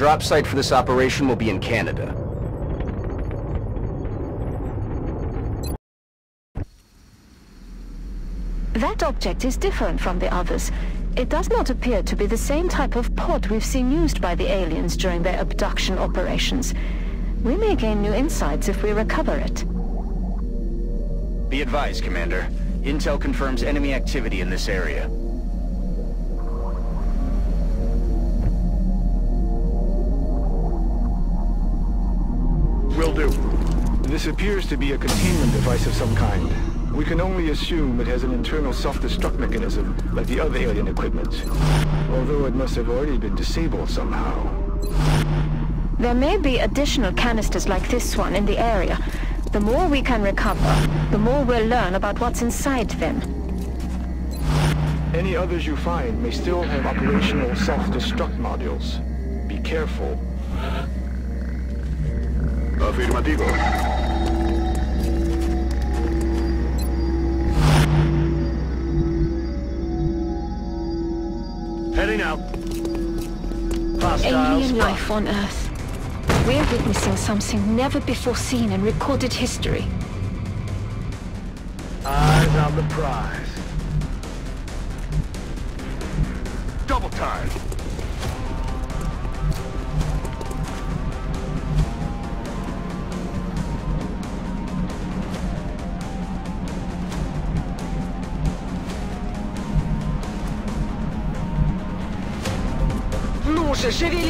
The drop site for this operation will be in Canada. That object is different from the others. It does not appear to be the same type of pod we've seen used by the aliens during their abduction operations. We may gain new insights if we recover it. Be advised, Commander. Intel confirms enemy activity in this area. This appears to be a containment device of some kind. We can only assume it has an internal self-destruct mechanism, like the other alien equipment. Although it must have already been disabled somehow. There may be additional canisters like this one in the area. The more we can recover, the more we'll learn about what's inside them. Any others you find may still have operational self-destruct modules. Be careful. Afirmativo. Heading out. Hostiles. Alien life on Earth. We're witnessing something never before seen in recorded history. Eyes on the prize. Шевели!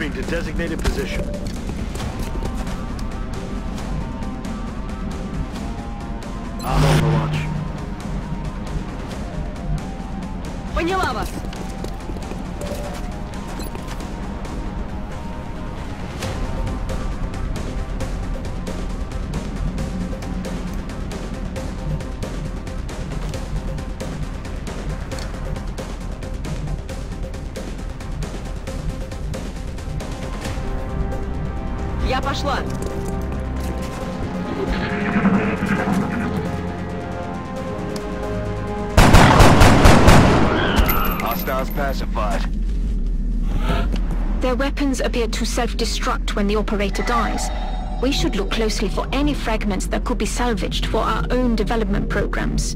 Moving to designated position. On Overwatch. Поняла вас! Appear to self-destruct when the operator dies. We should look closely for any fragments that could be salvaged for our own development programs.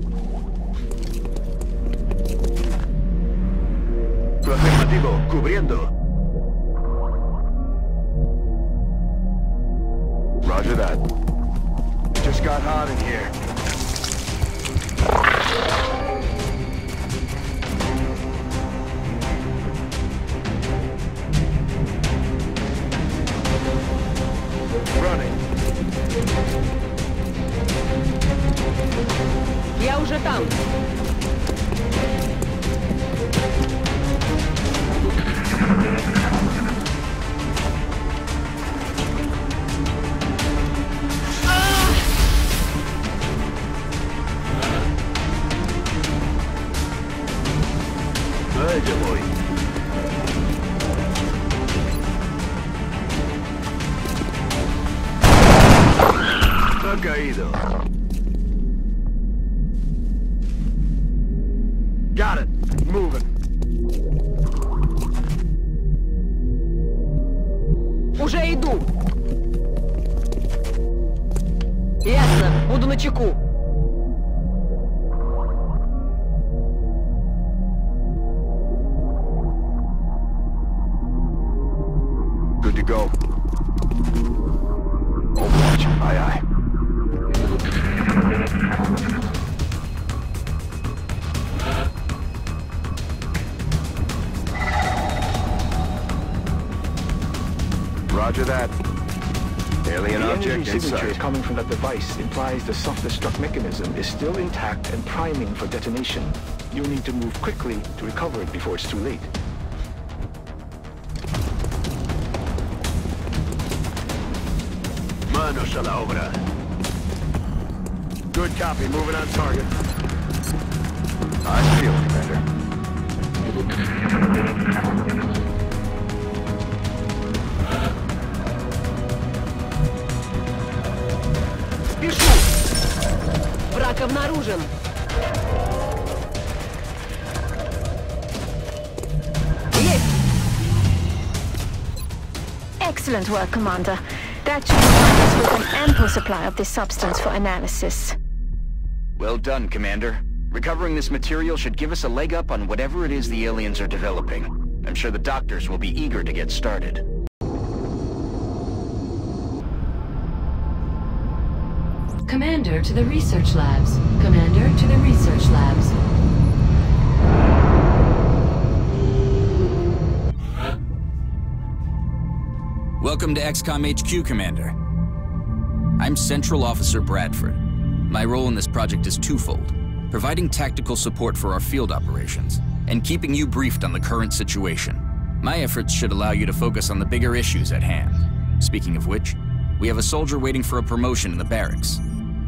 From implies the self-destruct mechanism is still intact and priming for detonation. You'll need to move quickly to recover it before it's too late. Manos a la obra. Good copy. Moving on target. Eyes peeled, Commander. Враг обнаружен! Есть! Excellent work, Commander. That should provide us with an ample supply of this substance for analysis. Well done, Commander. Recovering this material should give us a leg up on whatever it is the aliens are developing. I'm sure the doctors will be eager to get started. Commander to the research labs. Commander to the research labs. Welcome to XCOM HQ, Commander. I'm Central Officer Bradford. My role in this project is twofold providing tactical support for our field operations, and keeping you briefed on the current situation. My efforts should allow you to focus on the bigger issues at hand. Speaking of which, we have a soldier waiting for a promotion in the barracks.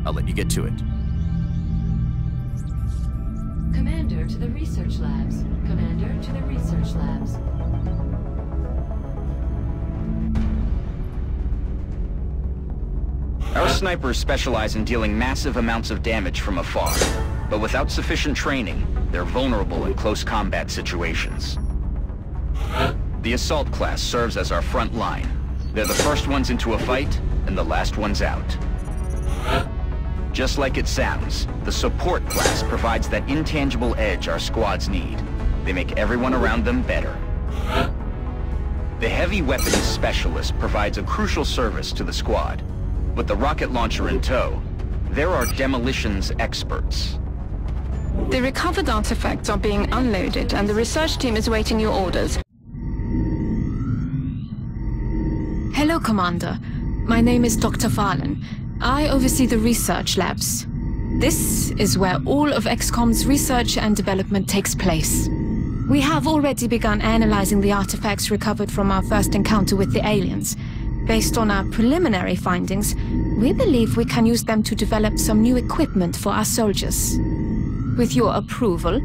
I'll let you get to it. Commander to the research labs. Commander to the research labs. Our snipers specialize in dealing massive amounts of damage from afar, but without sufficient training, they're vulnerable in close combat situations. The assault class serves as our front line. They're the first ones into a fight, and the last ones out. Just like it sounds, the support class provides that intangible edge our squads need. They make everyone around them better. The heavy weapons specialist provides a crucial service to the squad. With the rocket launcher in tow, there are demolitions experts. The recovered artifacts are being unloaded and the research team is waiting your orders. Hello, Commander. My name is Dr. Vahlen. I oversee the research labs. This is where all of XCOM's research and development takes place. We have already begun analyzing the artifacts recovered from our first encounter with the aliens. Based on our preliminary findings, we believe we can use them to develop some new equipment for our soldiers. With your approval,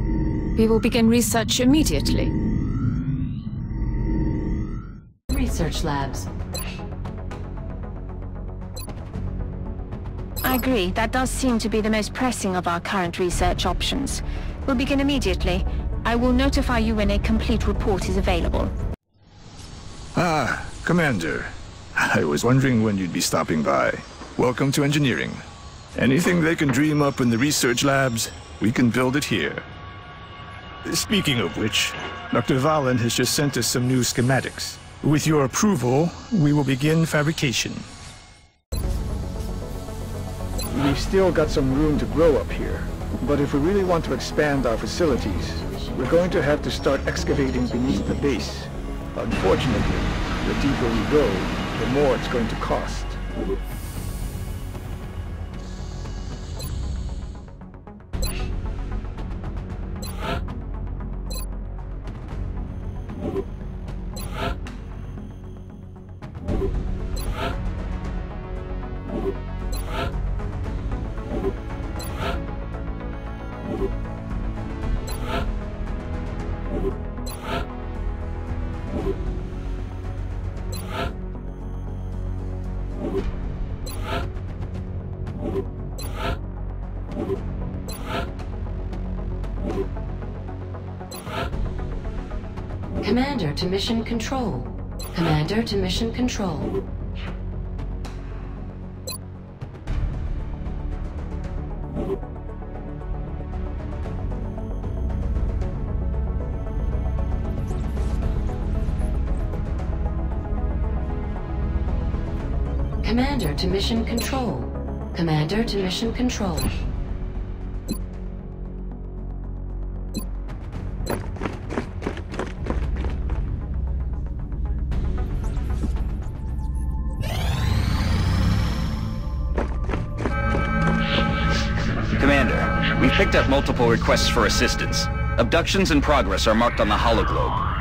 we will begin research immediately. Research labs. I agree. That does seem to be the most pressing of our current research options. We'll begin immediately. I will notify you when a complete report is available. Ah, Commander. I was wondering when you'd be stopping by. Welcome to engineering. Anything they can dream up in the research labs, we can build it here. Speaking of which, Dr. Vahlen has just sent us some new schematics. With your approval, we will begin fabrication. We've still got some room to grow up here, but if we really want to expand our facilities, we're going to have to start excavating beneath the base. Unfortunately, the deeper we go, the more it's going to cost. Mission control. Commander to mission control. Commander to mission control. Commander to mission control. Multiple requests for assistance. Abductions in progress are marked on the hologlobe.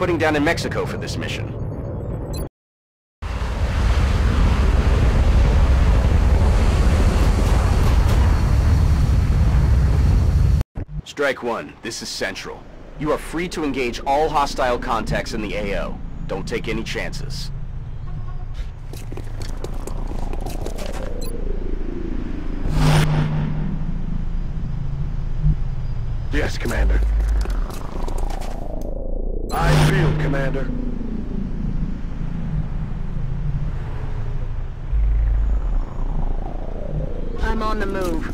Putting down in Mexico for this mission. Strike one, this is Central. You are free to engage all hostile contacts in the AO. Don't take any chances. Yes, Commander. I feel, Commander. I'm on the move.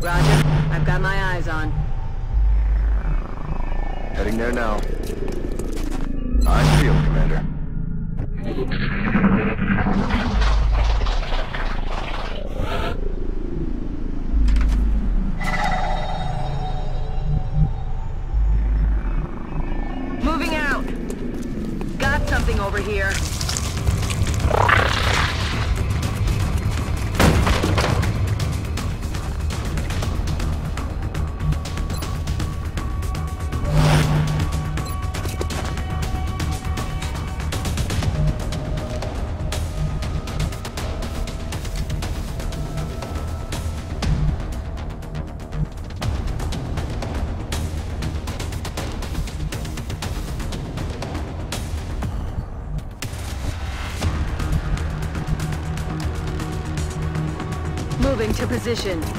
Roger. I've got my eyes on. Heading there now. Position.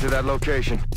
To that location.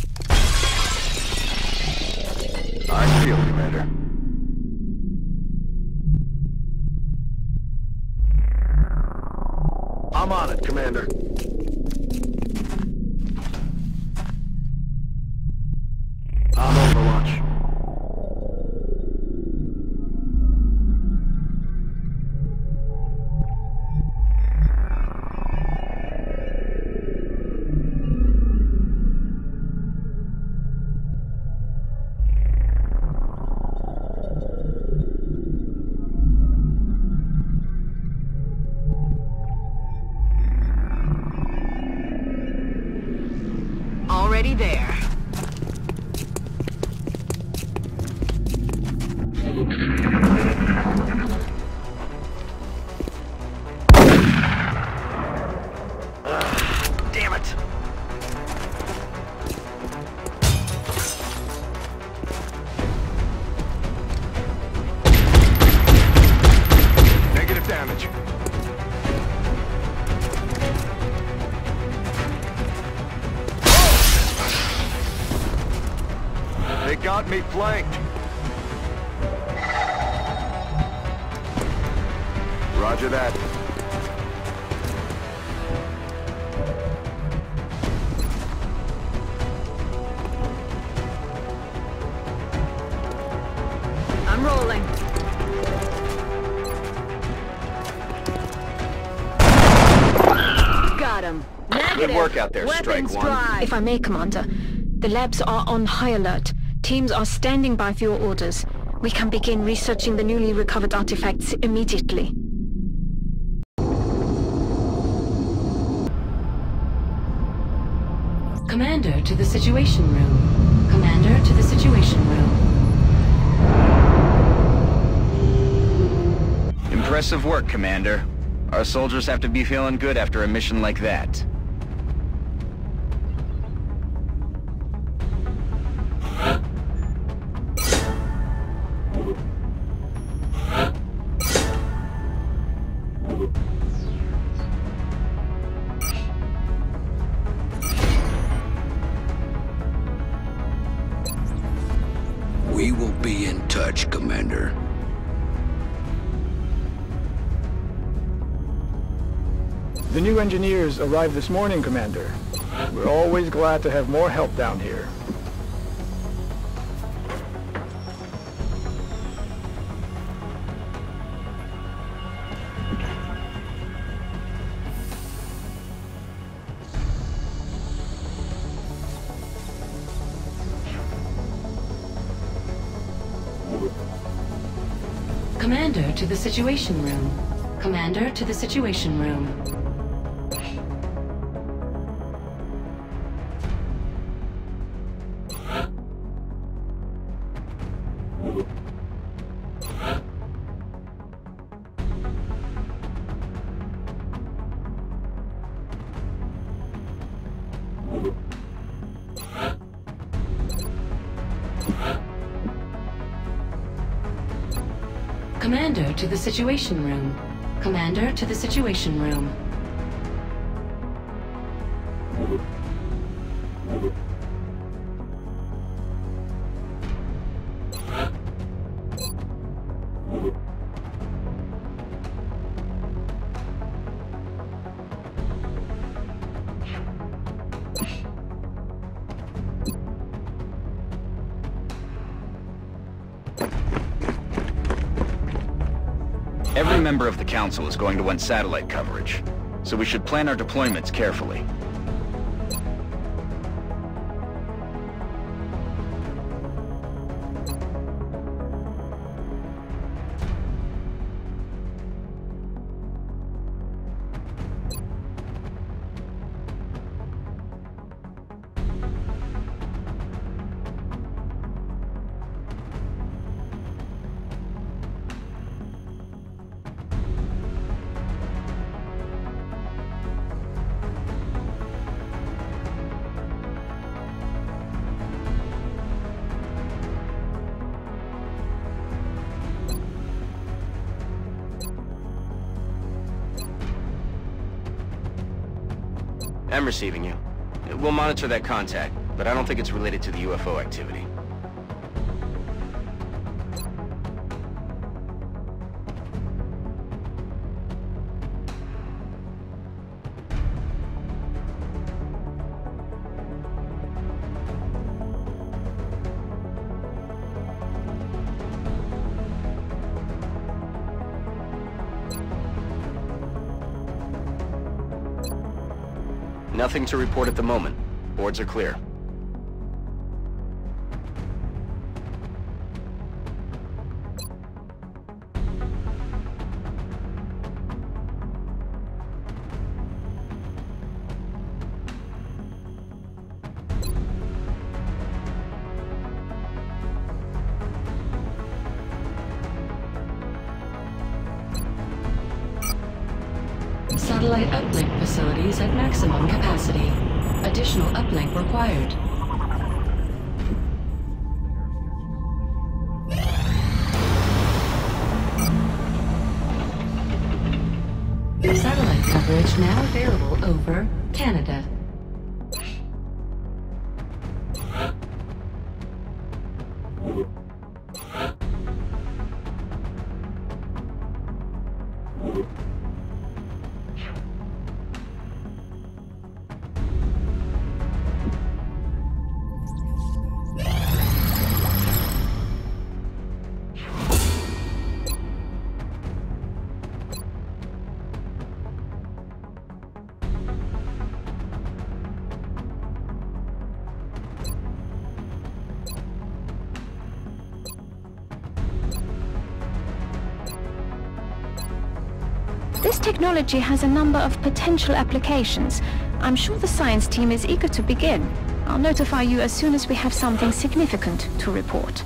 I may, Commander, the labs are on high alert. Teams are standing by for your orders. We can begin researching the newly recovered artifacts immediately. Commander to the Situation Room. Commander to the Situation Room. Impressive work, Commander. Our soldiers have to be feeling good after a mission like that. Engineers arrived this morning, Commander. We're always glad to have more help down here. Commander to the Situation Room. Commander to the Situation Room. Situation Room. Commander to the Situation Room. Member of the Council is going to want satellite coverage, so we should plan our deployments carefully. Monitor that contact, but I don't think it's related to the UFO activity. Nothing to report at the moment. Boards are clear. Technology has a number of potential applications. I'm sure the science team is eager to begin. I'll notify you as soon as we have something significant to report.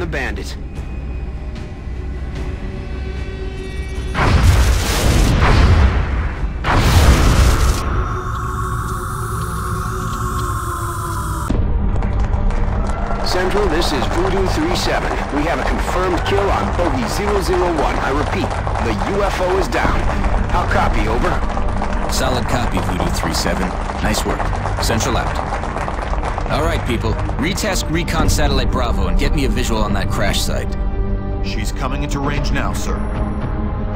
The bandit. Central, this is Voodoo 37. We have a confirmed kill on Bogey 001. I repeat, the UFO is down. I'll copy, over. Solid copy, Voodoo 37. Nice work. Central out. All right, people. Retask Recon Satellite Bravo and get me a visual on that crash site. She's coming into range now, sir.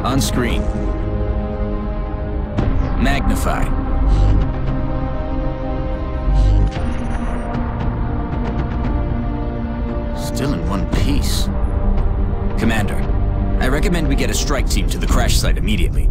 On screen. Magnify. Still in one piece. Commander, I recommend we get a strike team to the crash site immediately.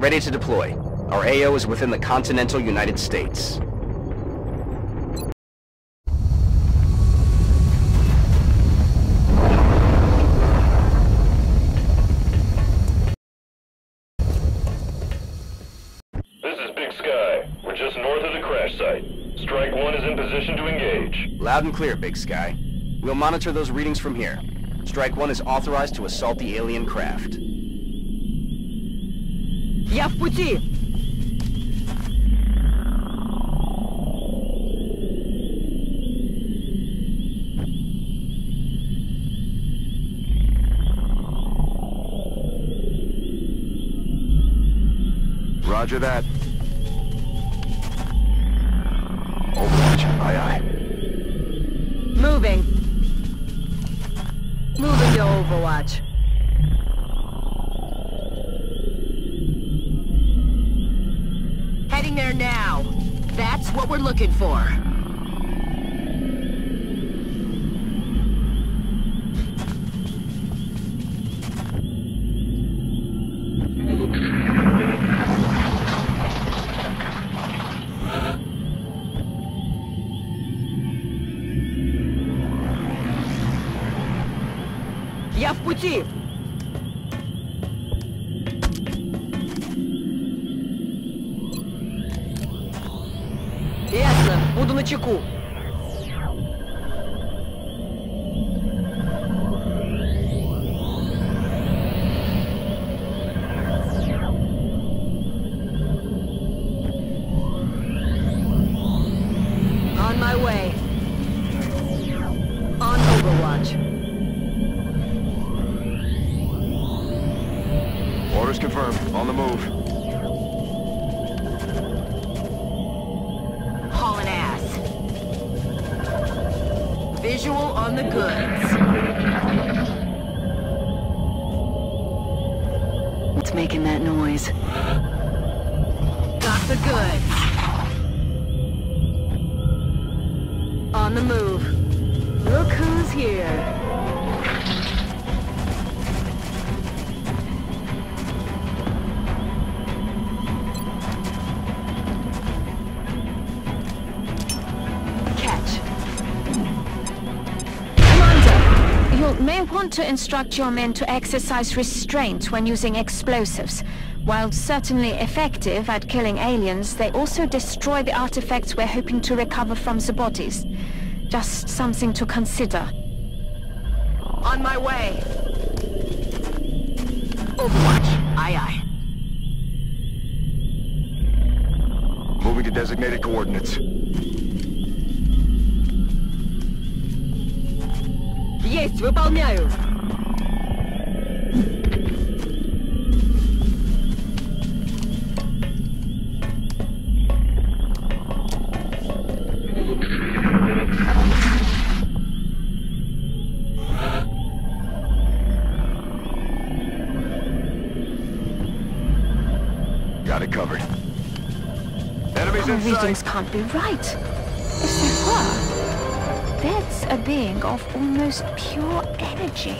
Get ready to deploy. Our AO is within the continental United States. This is Big Sky. We're just north of the crash site. Strike One is in position to engage. Loud and clear, Big Sky. We'll monitor those readings from here. Strike One is authorized to assault the alien craft. Я в пути! Roger that. Orders confirmed. On the move. Hauling ass. Visual on the goods. What's making that noise? Got the goods. On the move. Look who's here. Want to instruct your men to exercise restraint when using explosives. While certainly effective at killing aliens, they also destroy the artifacts we're hoping to recover from the bodies. Just something to consider. On my way. Overwatch. Aye aye. Moving to designated coordinates. выполняю. Got it covered. Enemies Our in readings sight. can't be right. a being of almost pure energy.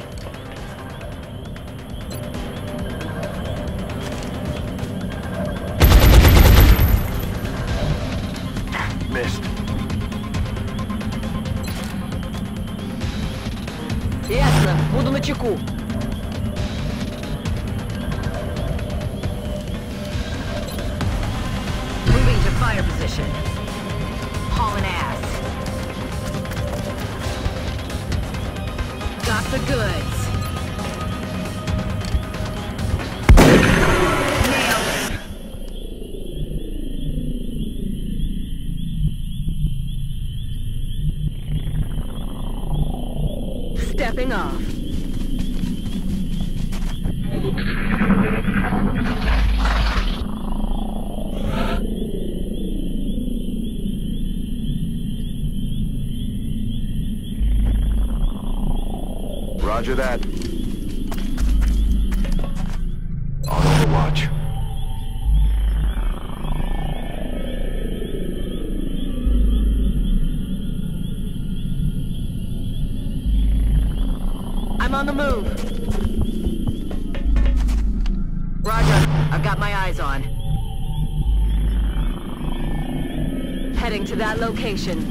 Location.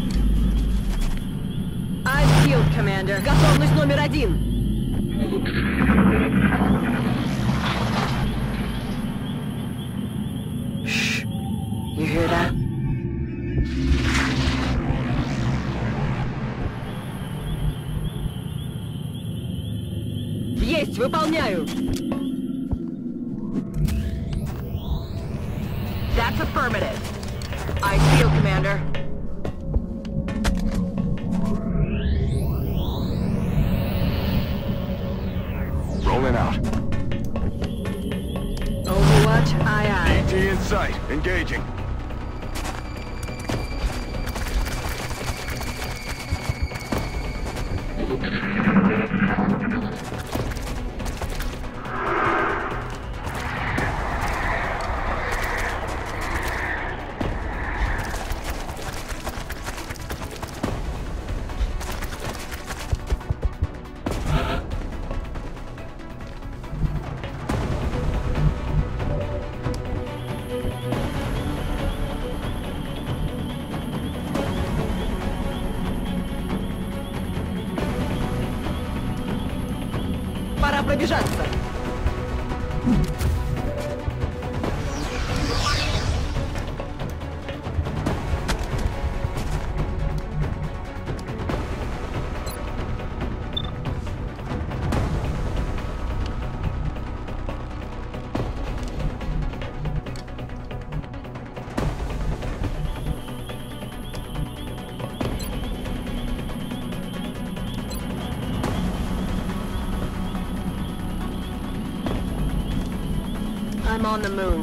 Sight. Engaging. On the move.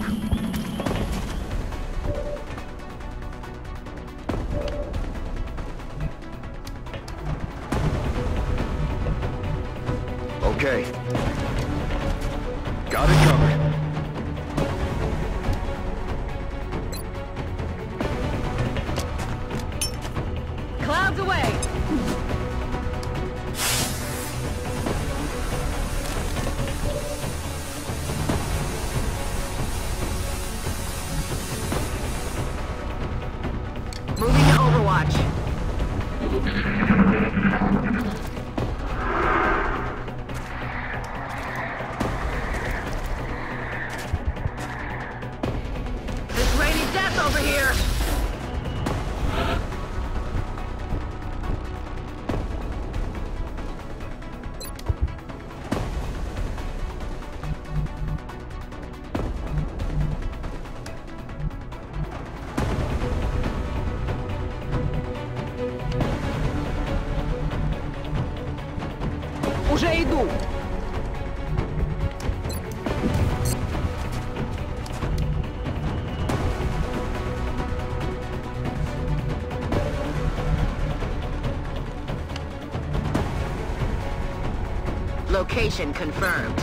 Location confirmed.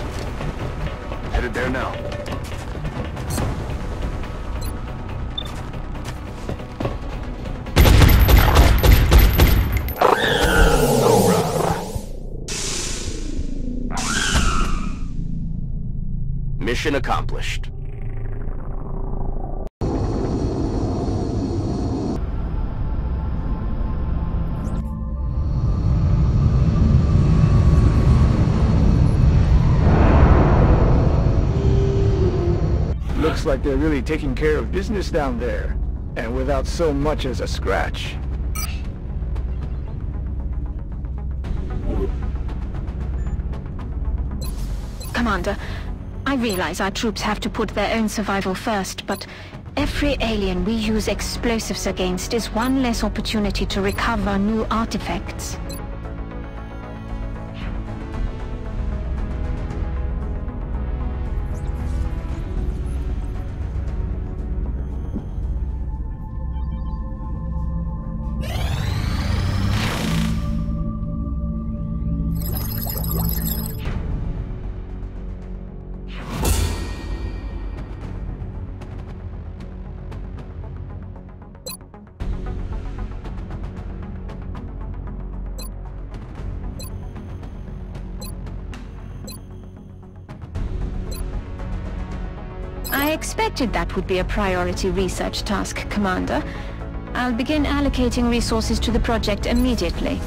Headed there now. Mission accomplished. Like they're really taking care of business down there. And without so much as a scratch. Commander, I realize our troops have to put their own survival first, but every alien we use explosives against is one less opportunity to recover new artifacts. That would be a priority research task, Commander. I'll begin allocating resources to the project immediately.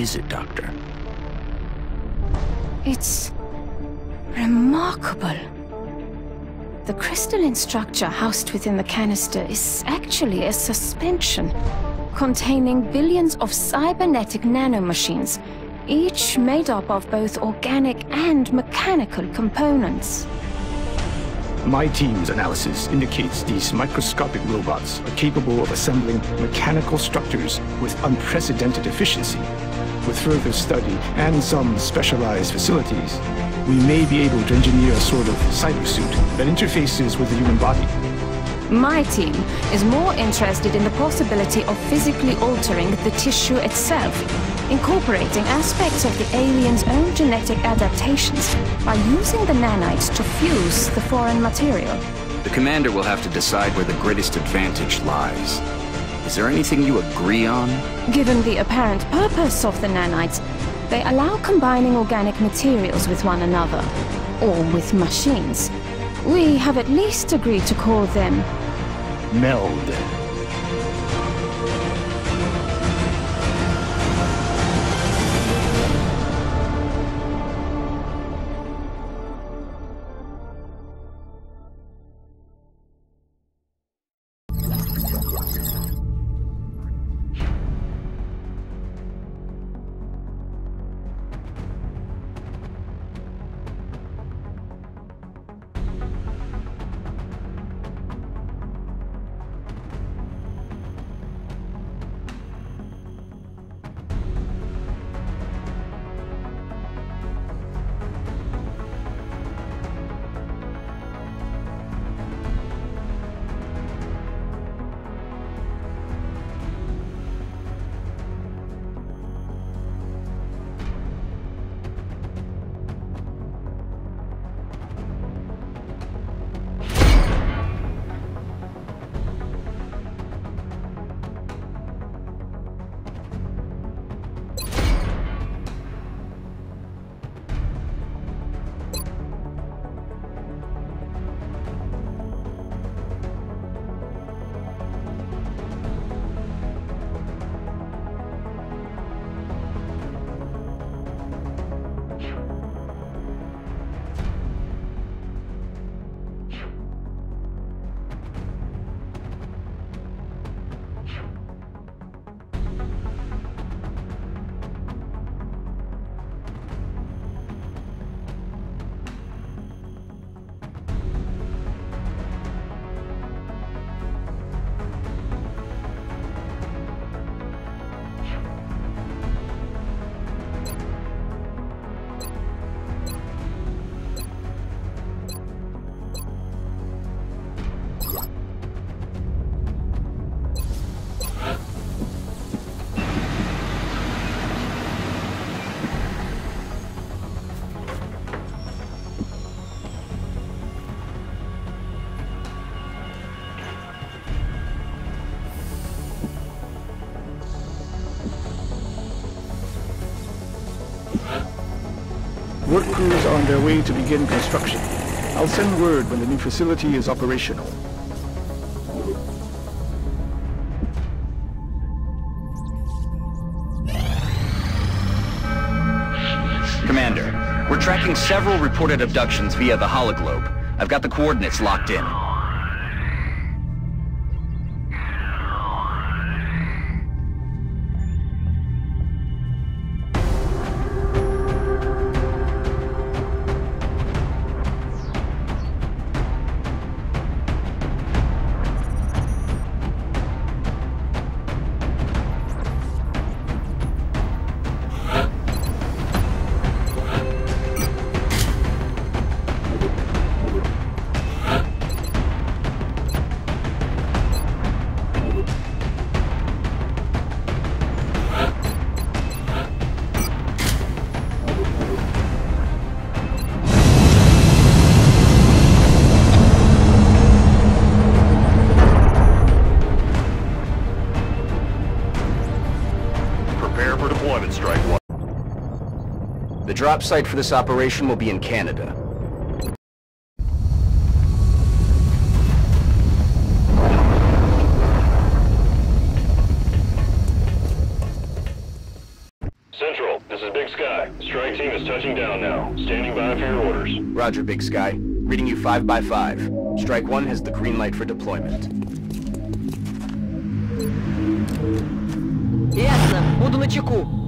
Is it, Doctor? It's... remarkable. The crystalline structure housed within the canister is actually a suspension containing billions of cybernetic nanomachines, each made up of both organic and mechanical components. My team's analysis indicates these microscopic robots are capable of assembling mechanical structures with unprecedented efficiency. With further study and some specialized facilities, we may be able to engineer a sort of cybersuit that interfaces with the human body. My team is more interested in the possibility of physically altering the tissue itself, incorporating aspects of the alien's own genetic adaptations by using the nanites to fuse the foreign material. The Commander will have to decide where the greatest advantage lies. Is there anything you agree on? Given the apparent purpose of the nanites, they allow combining organic materials with one another, or with machines. We have at least agreed to call them... Meld. Their way to begin construction. I'll send word when the new facility is operational. Commander, we're tracking several reported abductions via the hologlobe. I've got the coordinates locked in. drop site for this operation will be in Canada. Strike team is touching down now. Standing by for your orders. Roger, Big Sky. Reading you 5 by 5 Strike 1 has the green light for deployment. Ясно. Буду на чеку.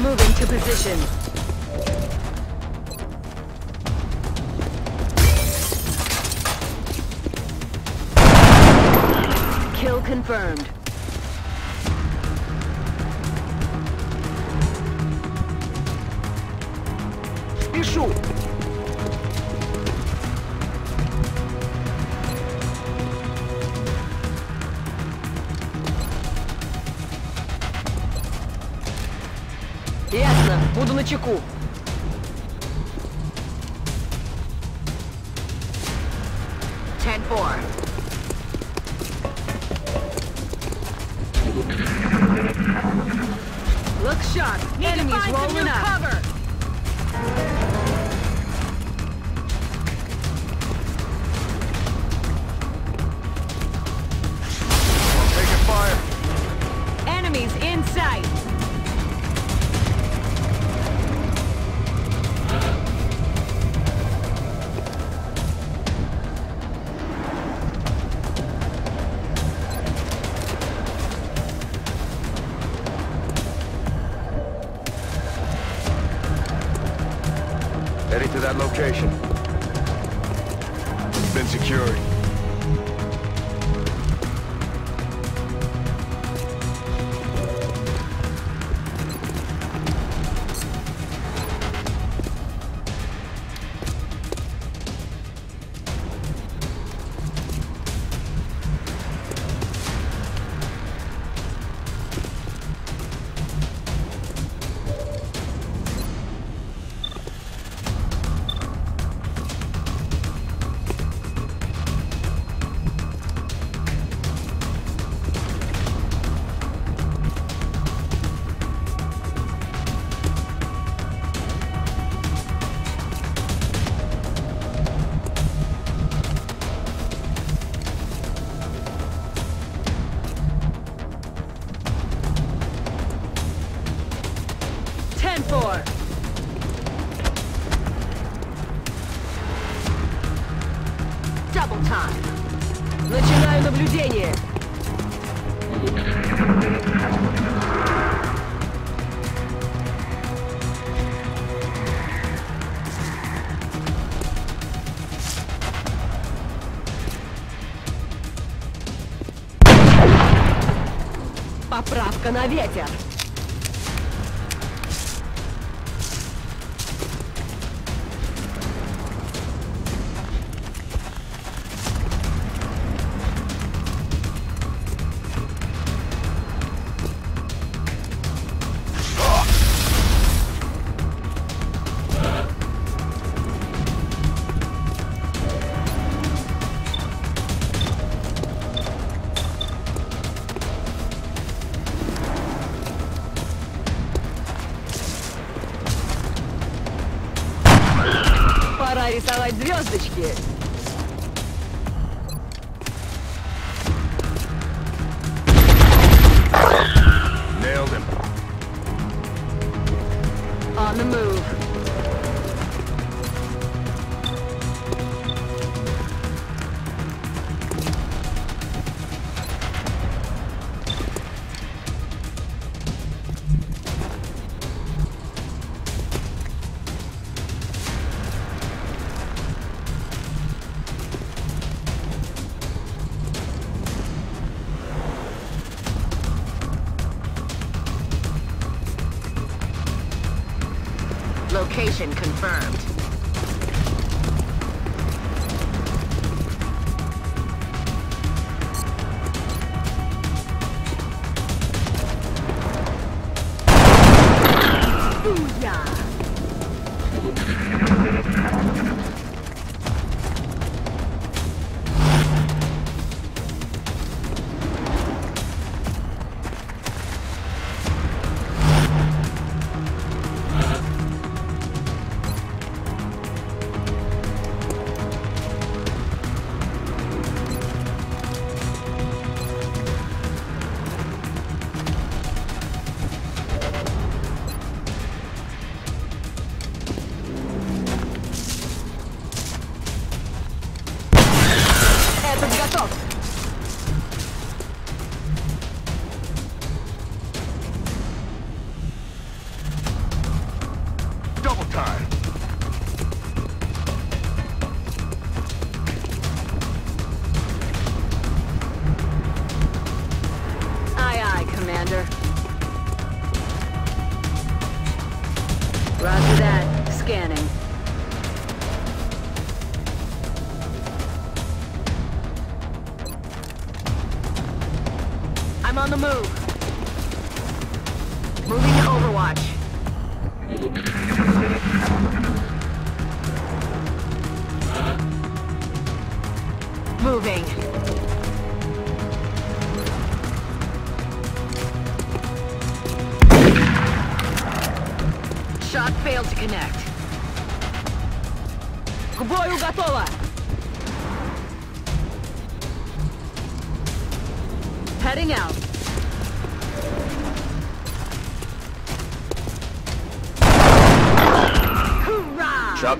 Moving to position. Kill confirmed. Спешу! Tico. Поправка на ветер. Location confirmed.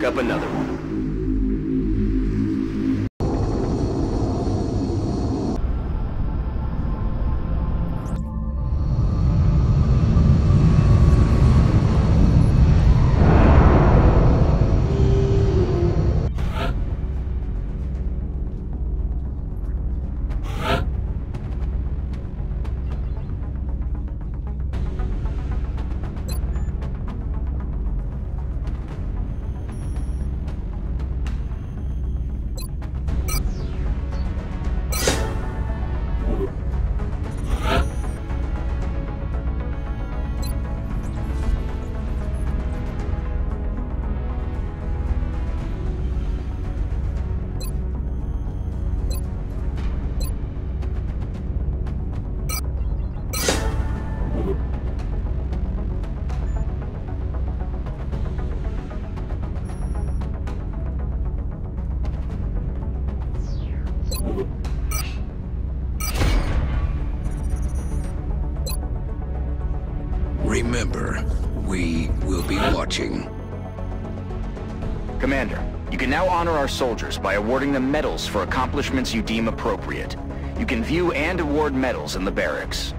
Up another Remember, We will be watching. Commander, you can now honor our soldiers by awarding them medals for accomplishments you deem appropriate. You can view and award medals in the barracks.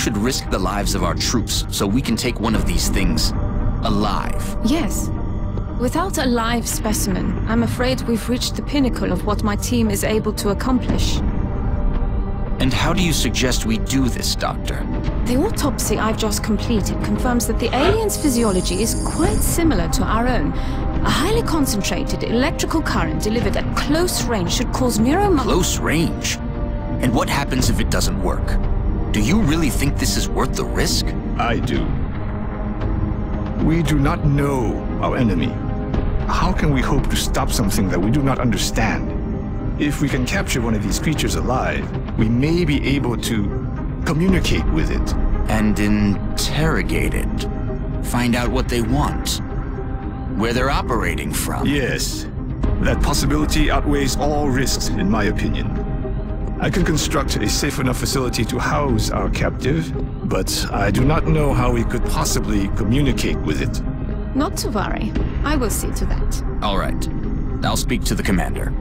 Should risk the lives of our troops so we can take one of these things alive? Yes. Without a live specimen, I'm afraid we've reached the pinnacle of what my team is able to accomplish. And how do you suggest we do this, Doctor? The autopsy I've just completed confirms that the alien's physiology is quite similar to our own. A highly concentrated electrical current delivered at close range should cause neuro... Close range? And what happens if it doesn't work? Do you really think this is worth the risk? I do. We do not know our enemy. How can we hope to stop something that we do not understand? If we can capture one of these creatures alive, we may be able to communicate with it. And interrogate it. Find out what they want. Where they're operating from. Yes. That possibility outweighs all risks, in my opinion. I can construct a safe enough facility to house our captive, but I do not know how we could possibly communicate with it. Not to worry. I will see to that. All right. I'll speak to the commander.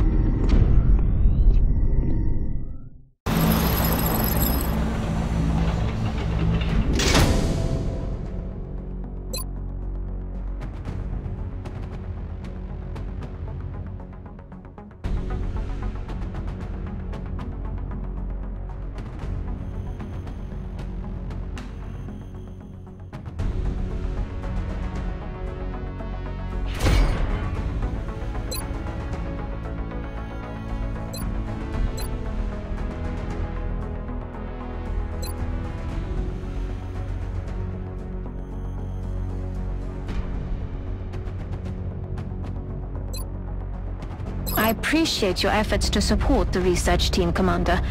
Appreciate your efforts to support the research team, Commander.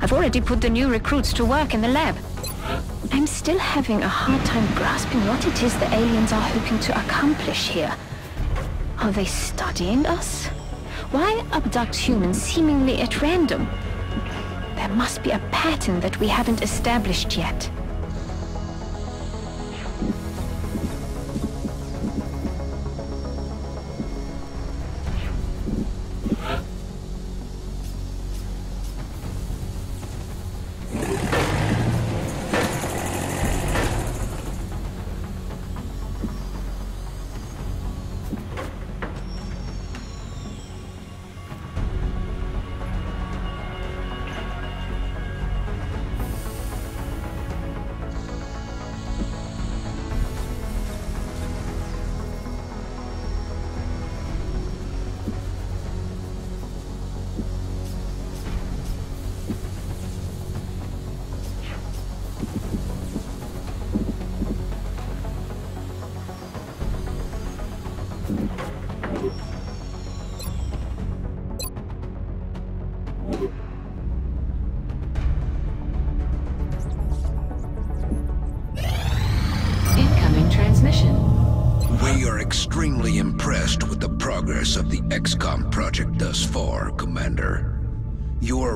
I've already put the new recruits to work in the lab. I'm still having a hard time grasping what it is the aliens are hoping to accomplish here. Are they studying us? Why abduct humans seemingly at random? There must be a pattern that we haven't established yet.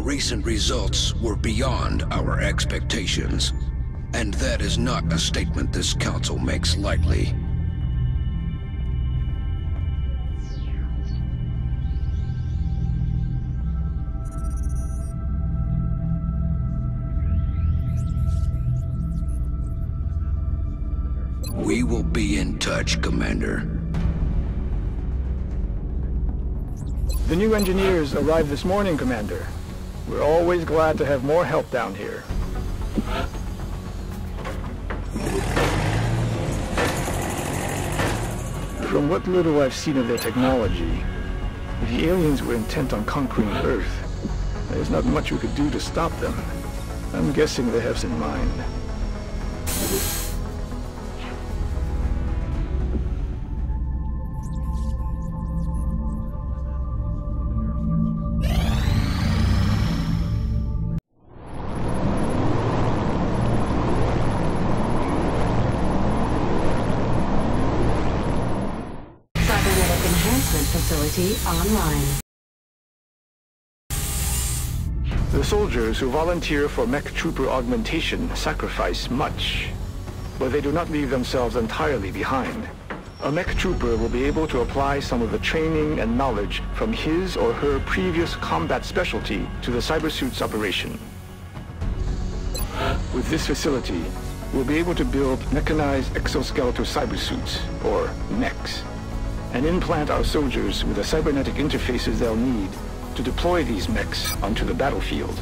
recent results were beyond our expectations, and that is not a statement this council makes lightly. We will be in touch, Commander. The new engineers arrived this morning, Commander. We're always glad to have more help down here. From what little I've seen of their technology, the aliens were intent on conquering Earth, there's not much we could do to stop them. I'm guessing they have some in mind. Soldiers who volunteer for MEC trooper augmentation sacrifice much, but they do not leave themselves entirely behind. A MEC trooper will be able to apply some of the training and knowledge from his or her previous combat specialty to the cybersuit's operation. With this facility, we'll be able to build mechanized exoskeletal cybersuits, or MECs, and implant our soldiers with the cybernetic interfaces they'll need to deploy these MECs onto the battlefield.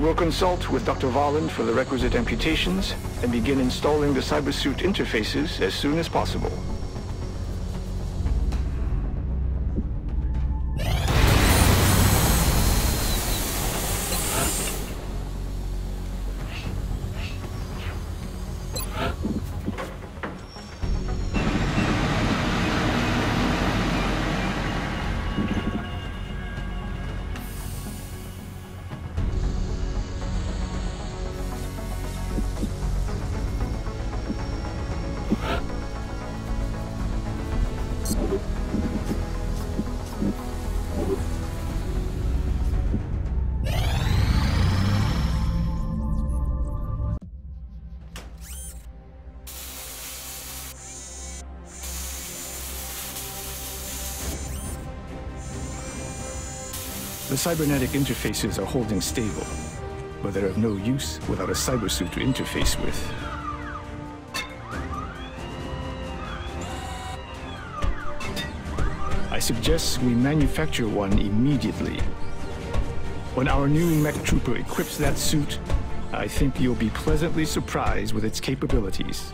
We'll consult with Dr. Vahlen for the requisite amputations and begin installing the cybersuit interfaces as soon as possible. Cybernetic interfaces are holding stable, but they're of no use without a cybersuit to interface with. I suggest we manufacture one immediately. When our new MEC trooper equips that suit, I think you'll be pleasantly surprised with its capabilities.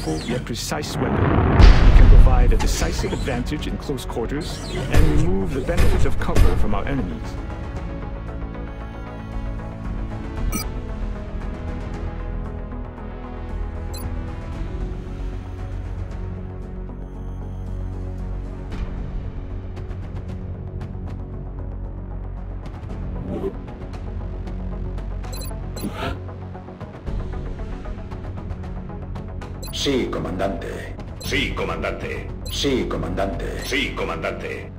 Powerful yet precise weapon. It can provide a decisive advantage in close quarters and remove the benefit of cover from our enemies. Sí, comandante. Sí, comandante. Sí, comandante. Sí, comandante.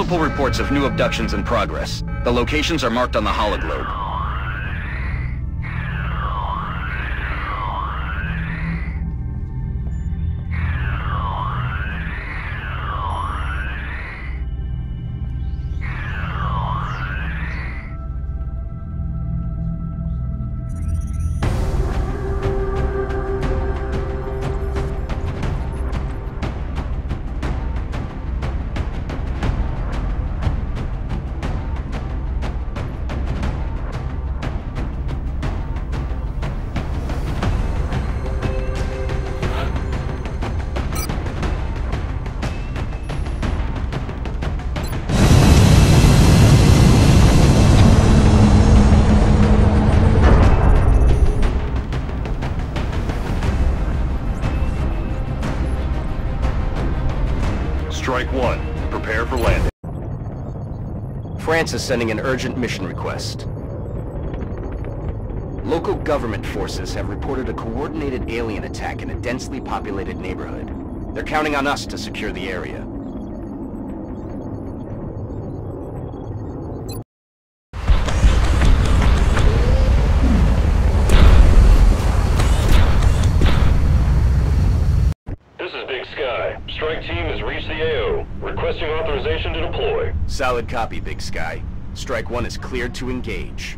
Multiple reports of new abductions in progress. The locations are marked on the hologlobe. France is sending an urgent mission request. Local government forces have reported a coordinated alien attack in a densely populated neighborhood. They're counting on us to secure the area. Strike One is cleared to engage.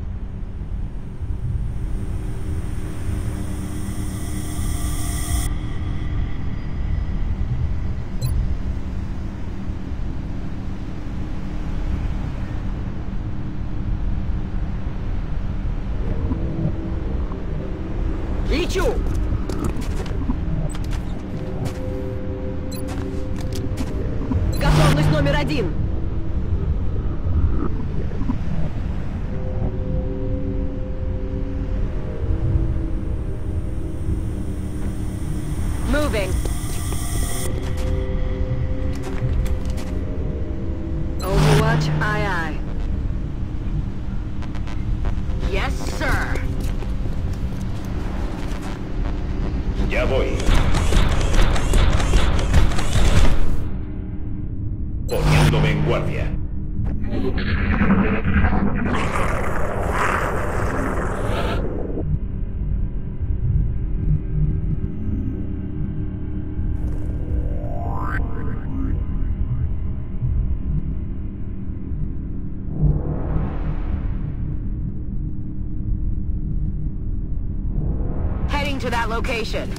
Location.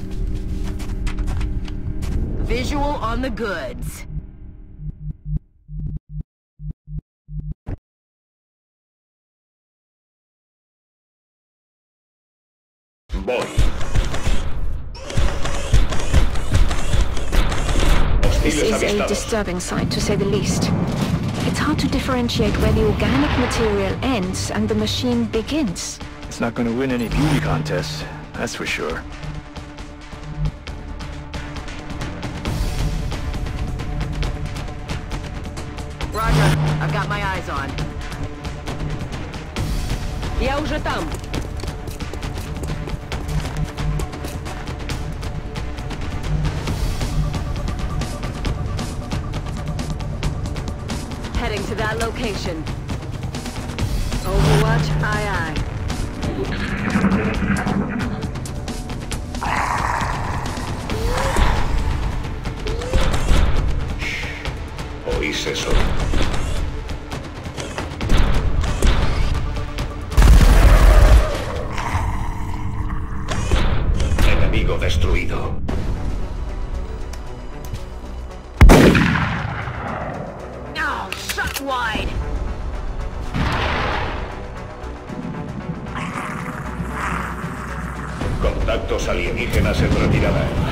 Visual on the goods. Voy. This is a disturbing sight, to say the least. It's hard to differentiate where the organic material ends and the machine begins. It's not going to win any beauty contests, that's for sure. got my eyes on. Я уже там. Heading to that location. Overwatch, aye aye. ¿Oís eso? Destruido. No, shot wide. Contactos alienígenas en retirada.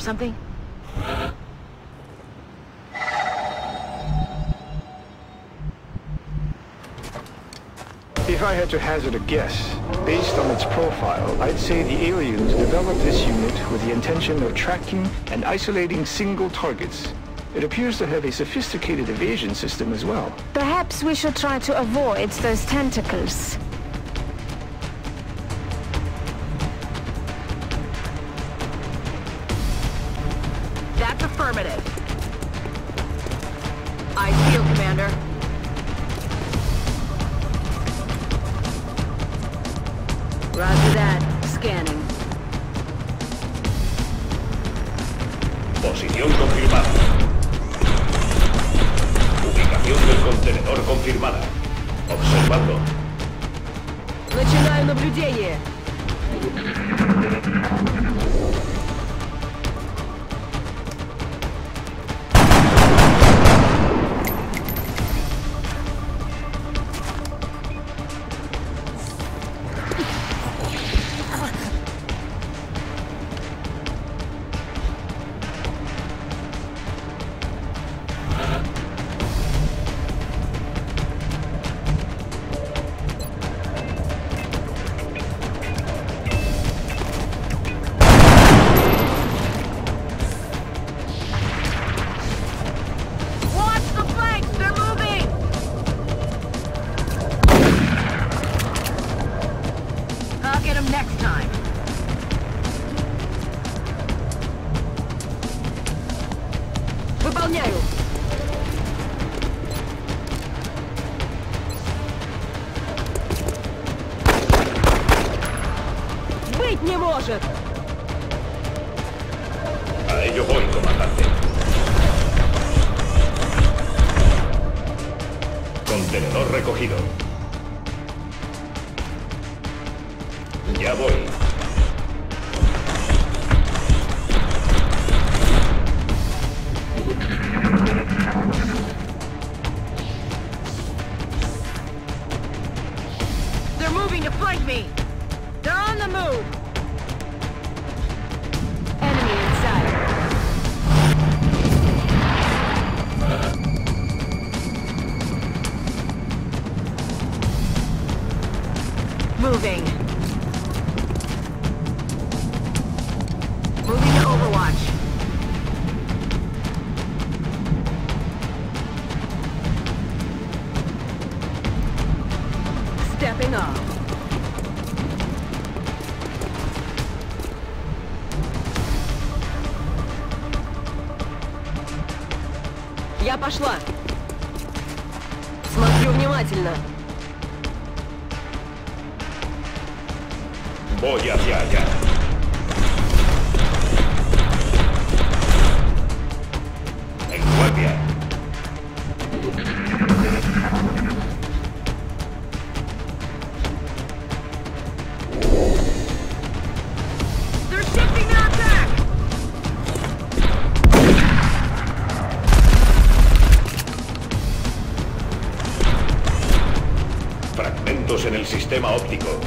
Do you hear something? If I had to hazard a guess, based on its profile, I'd say the aliens developed this unit with the intention of tracking and isolating single targets. It appears to have a sophisticated evasion system as well. Perhaps we should try to avoid those tentacles. moving. sistema óptico.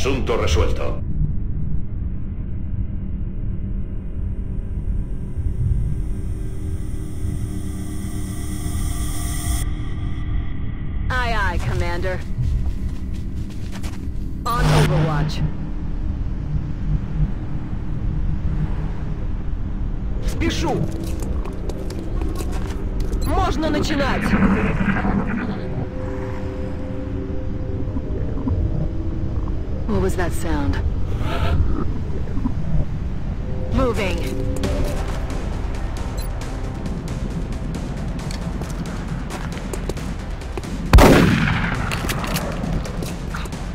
Asunto resuelto. Aye, aye, Commander. On Overwatch. Спешу! Можно начинать! What was that sound? Moving.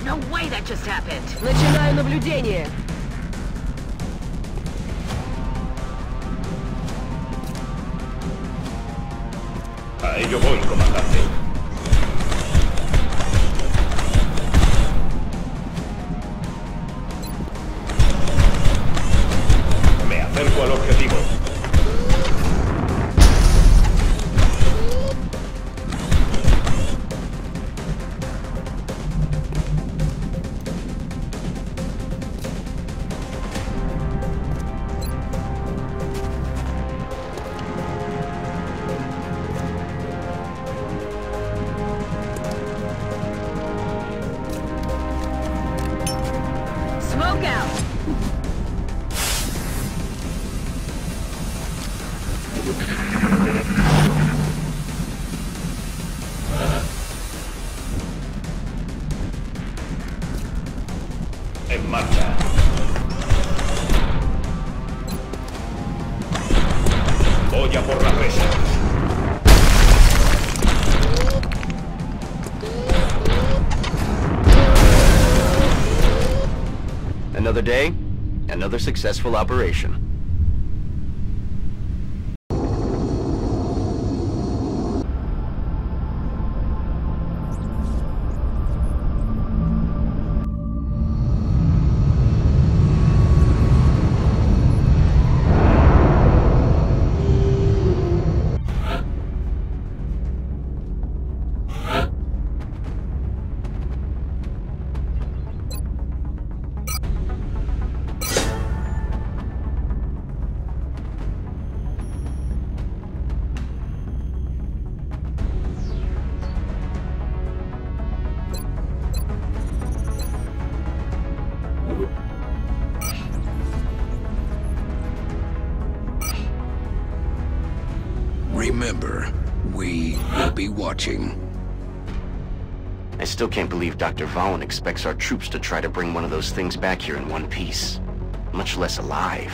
No way that just happened. Начинаю наблюдение. A ello voy, another successful operation. Dr. Vahlen expects our troops to try to bring one of those things back here in one piece. Much less alive.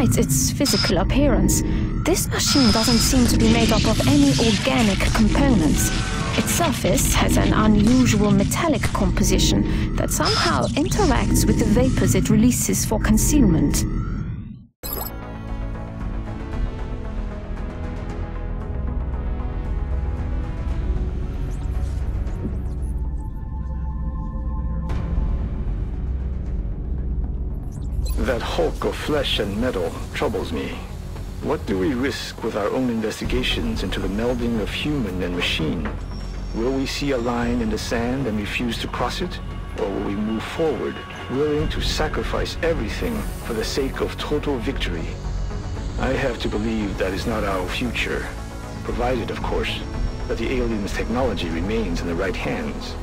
Despite its physical appearance, this machine doesn't seem to be made up of any organic components. Its surface has an unusual metallic composition that somehow interacts with the vapors it releases for concealment. Flesh and metal troubles me. What do we risk with our own investigations into the melding of human and machine? Will we see a line in the sand and refuse to cross it? Or will we move forward, willing to sacrifice everything for the sake of total victory? I have to believe that is not our future, provided, of course, that the aliens' technology remains in the right hands.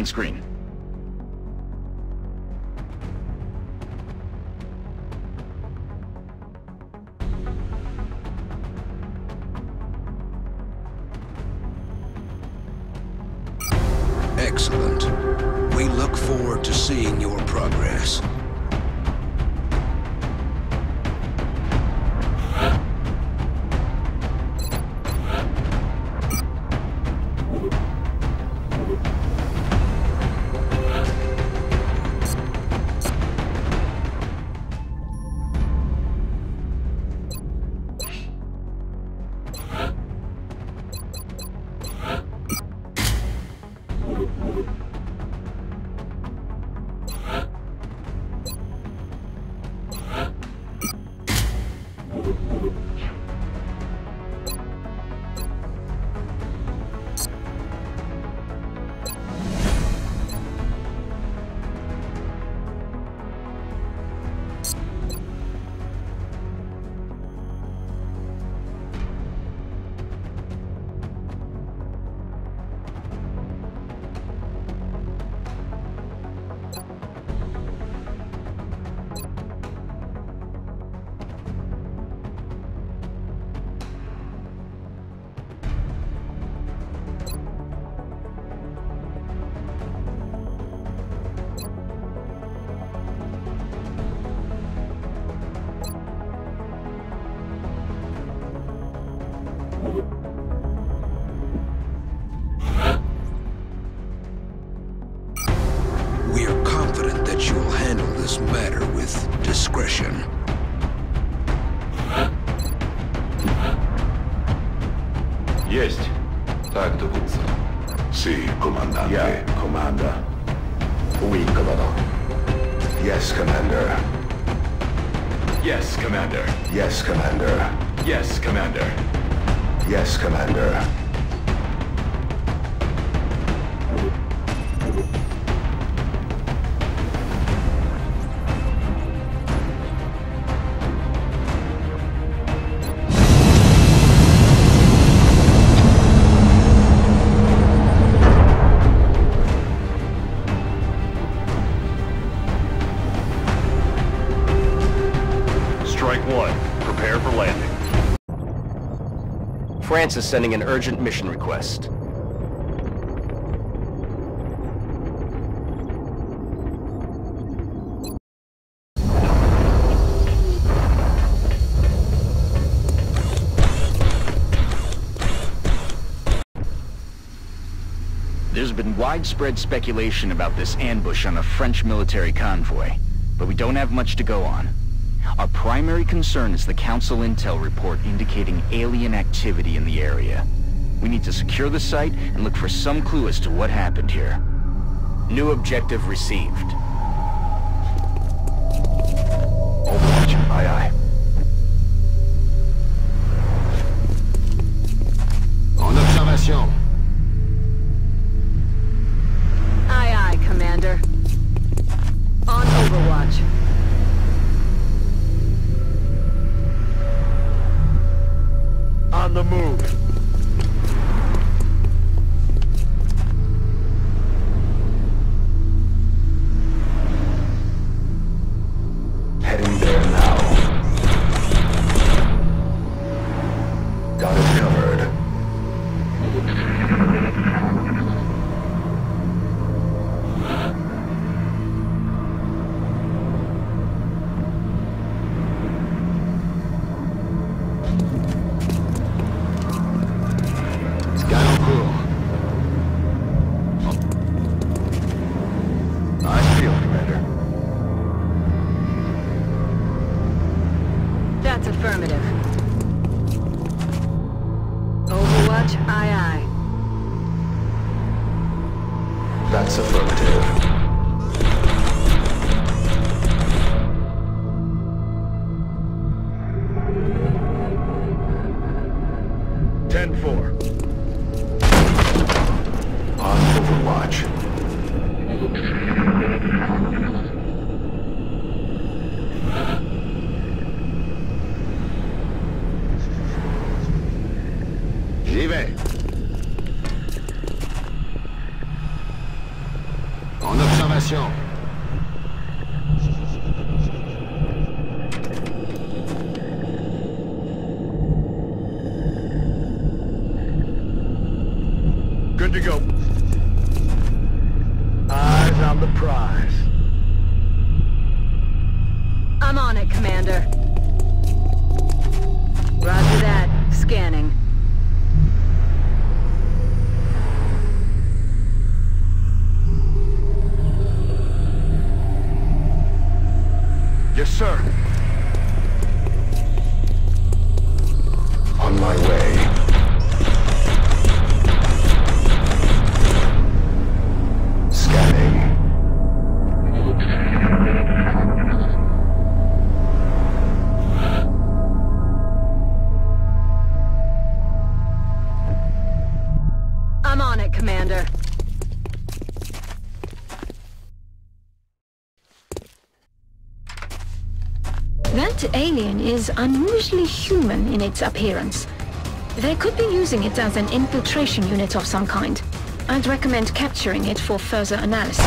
On screen. France is sending an urgent mission request. There's been widespread speculation about this ambush on a French military convoy, but we don't have much to go on. Our primary concern is the Council intel report indicating alien activity in the area. We need to secure the site and look for some clue as to what happened here. New objective received. Atenção. Alien is unusually human in its appearance. They could be using it as an infiltration unit of some kind. I'd recommend capturing it for further analysis.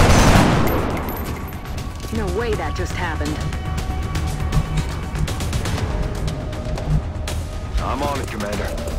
No way that just happened. I'm on it, Commander.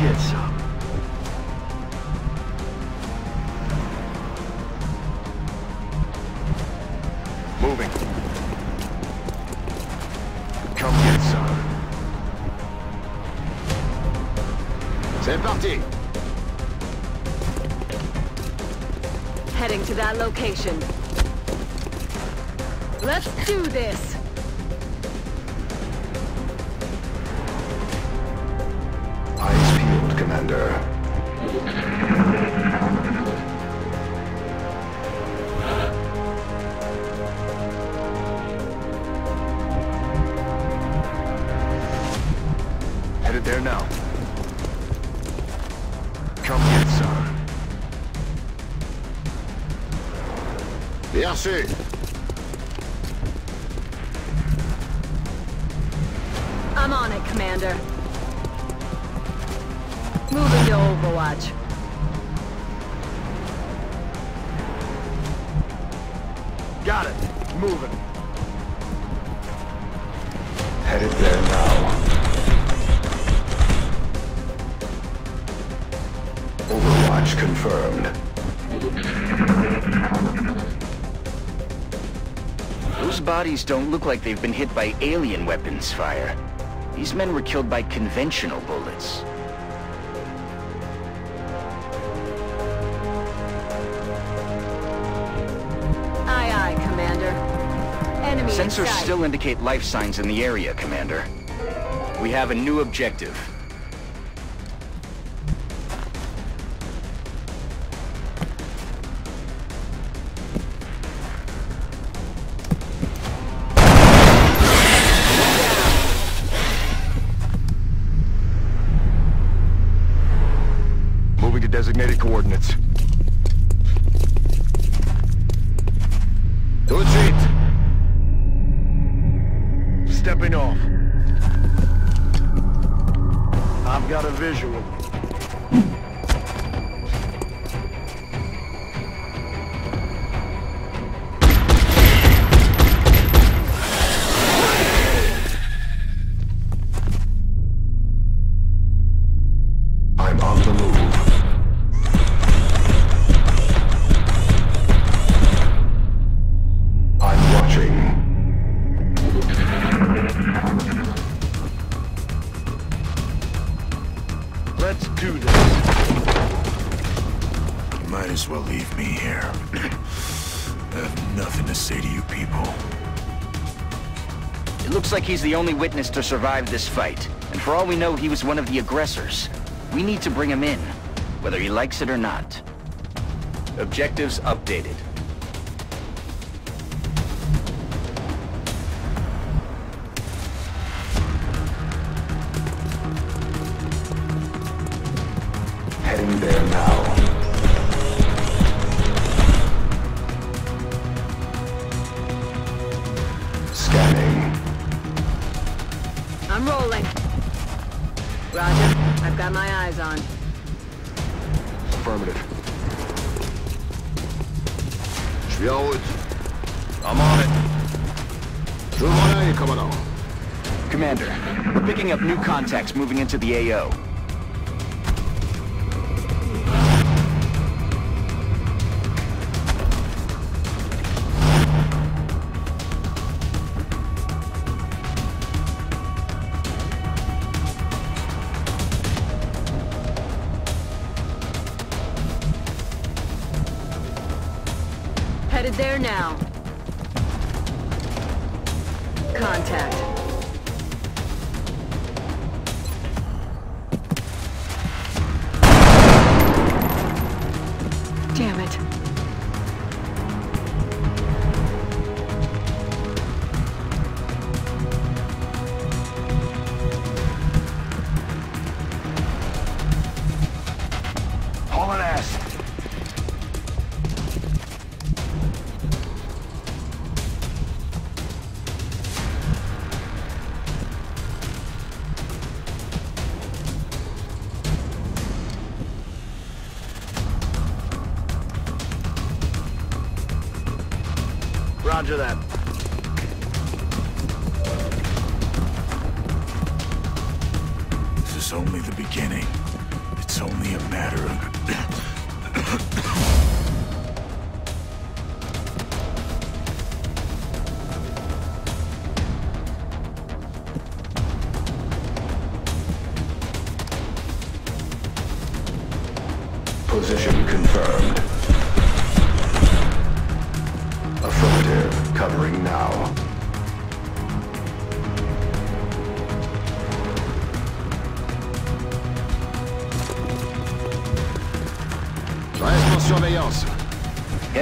Get some. Moving. Come get some. C'est parti. Heading to that location. Let's do this. Bodies don't look like they've been hit by alien weapons fire. These men were killed by conventional bullets. Aye, aye, Commander. Enemy Sensors sight. still indicate life signs in the area, Commander. We have a new objective. He's the only witness to survive this fight. And for all we know, he was one of the aggressors. We need to bring him in, whether he likes it or not. Objectives updated. I'm on it. Commander, we're picking up new contacts moving into the AO.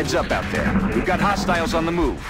Heads up out there. We've got hostiles on the move.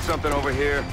something over here.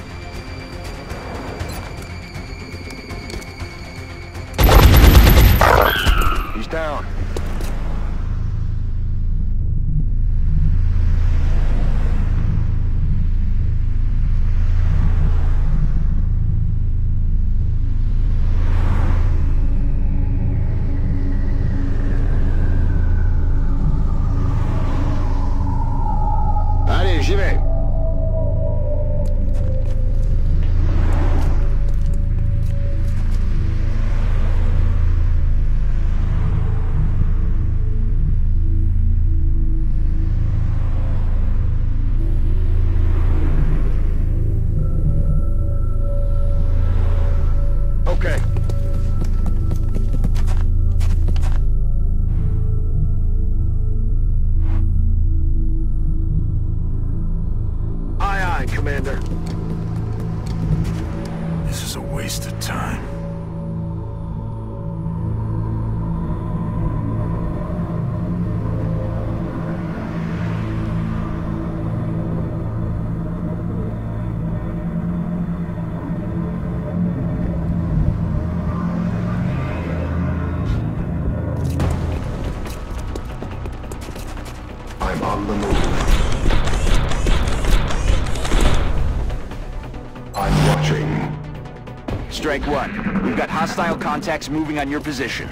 Strike One. We've got hostile contacts moving on your position.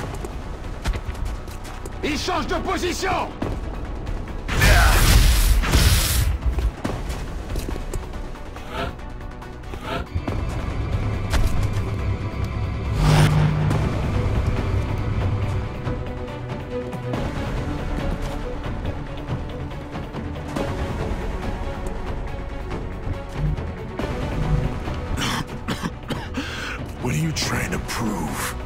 Il change de position! you trying to prove?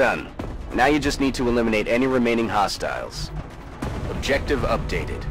done. Now you just need to eliminate any remaining hostiles. Objective updated.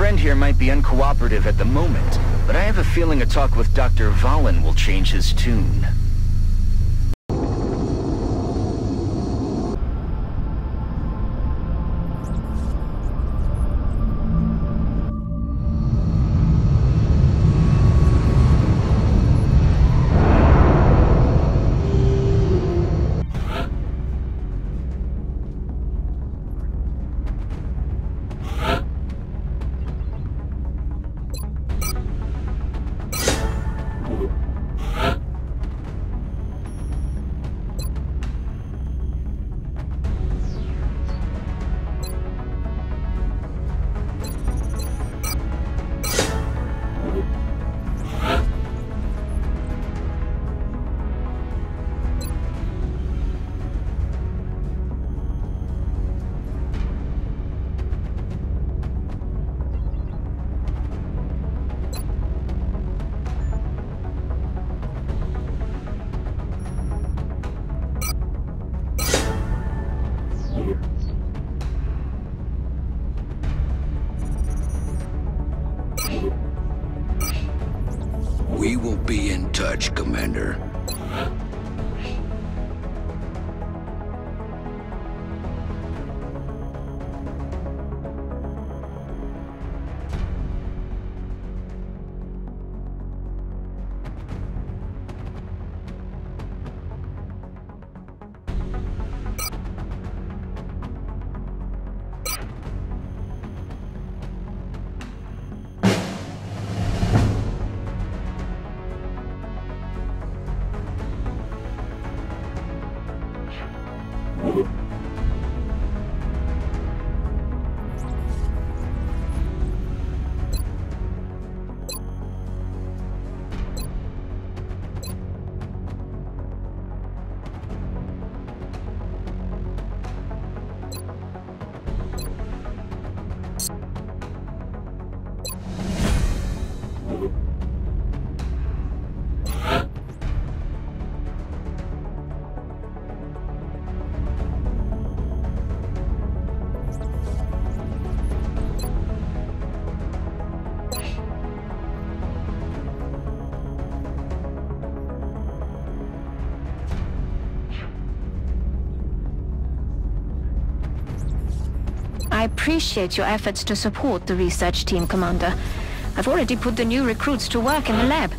friend here might be uncooperative at the moment, but I have a feeling a talk with Dr. Vahlen will change his tune. Appreciate your efforts to support the research team, Commander. I've already put the new recruits to work in the lab.